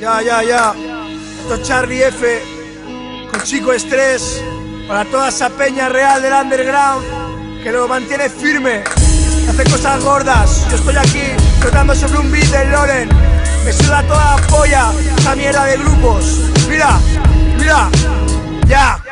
Ya, ya, ya. Esto es Charlie F. Con Chico Estrés. Para toda esa peña real del underground. Que lo mantiene firme. Hace cosas gordas. Yo estoy aquí flotando sobre un beat del Loren. Me suda toda la polla. Esa mierda de grupos. Mira, mira. Ya.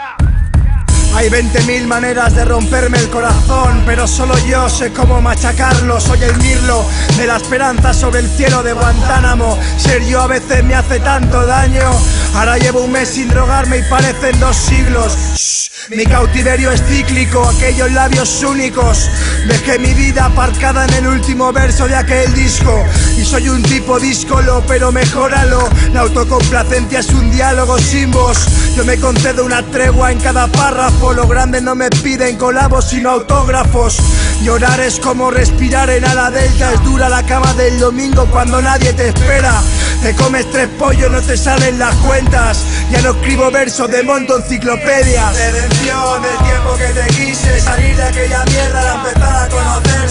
Hay 20.000 maneras de romperme el corazón, pero solo yo sé cómo machacarlo. Soy el mirlo de la esperanza sobre el cielo de Guantánamo. Ser yo a veces me hace tanto daño. Ahora llevo un mes sin drogarme y parecen dos siglos. Mi cautiverio es cíclico, aquellos labios únicos. Dejé mi vida aparcada en el último verso de aquel disco. Y soy un tipo díscolo, pero mejóralo. La autocomplacencia es un diálogo sin voz. Yo me concedo una tregua en cada párrafo. Lo grande no me piden colabos sino autógrafos. Llorar es como respirar en ala delta. Es dura la cama del domingo cuando nadie te espera. Te comes tres pollos, no te salen las cuentas. Ya no escribo versos de monto enciclopedias. Redención del tiempo que te quise. Salir de aquella mierda para empezar a conocerse.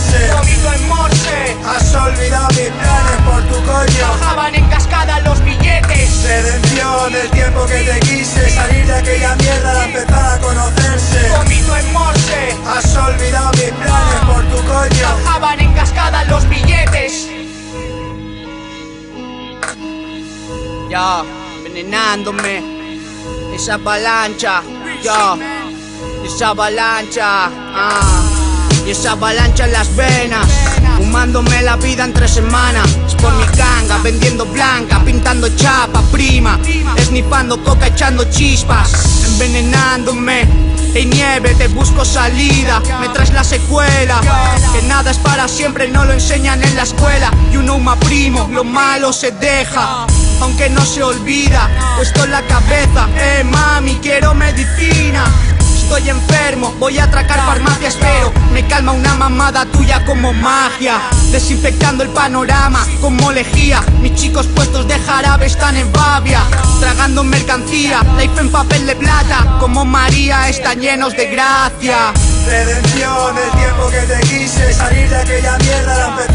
Envenenándome. Esa avalancha, ya. Esa avalancha, ah. Y esa avalancha en las venas. Fumándome la vida en tres semanas. Es por mi ganga, vendiendo blanca, pintando chapa, prima. Esnifando coca, echando chispas. Envenenándome. Hey nieve, te busco salida, me traes la secuela Que nada es para siempre, no lo enseñan en la escuela Y uno primo, lo malo se deja Aunque no se olvida, puesto en la cabeza Eh mami, quiero medicina. Estoy enfermo, voy a atracar farmacias pero Me calma una mamada tuya como magia. Desinfectando el panorama como lejía Mis chicos puestos de jarabe están en babia. Tragando mercancía, life en papel de plata. Como María están llenos de gracia. Redención del tiempo que te quise. Salir de aquella mierda para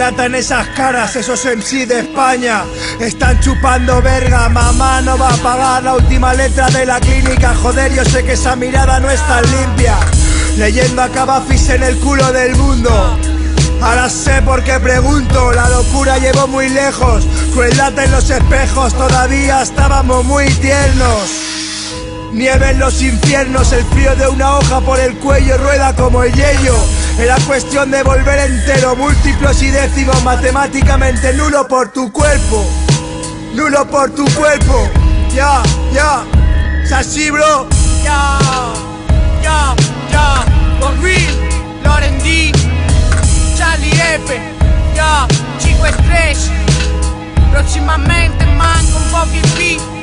Papel de plata en esas caras, esos MC de España. Están chupando verga, mamá no va a pagar la última letra de la clínica. Joder, yo sé que esa mirada no es tan limpia. Leyendo a Cavafis en el culo del mundo. Ahora sé por qué pregunto, la locura llevó muy lejos. Crueldad en los espejos, todavía estábamos muy tiernos. Nieve en los infiernos, el frío de una hoja por el cuello rueda como el yello. Era cuestión de volver entero, múltiplos y décimos, matemáticamente nulo por tu cuerpo. Nulo por tu cuerpo. Ya, ya. Sashi, bro. Ya, ya, ya. For real. Loren D. Charlie F. Ya, Chico Stretch. Próximamente, man, con Bobby B.